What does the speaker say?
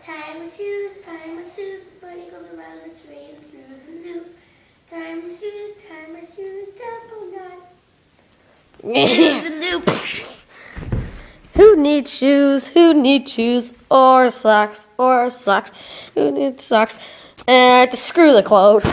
Time my shoes, time my shoes, bunny goes around the train, through the loop. Time my shoes, time my shoes, double knot. the loop. Who needs shoes? Who needs shoes? Or socks? Or socks? Who needs socks? And to screw the clothes.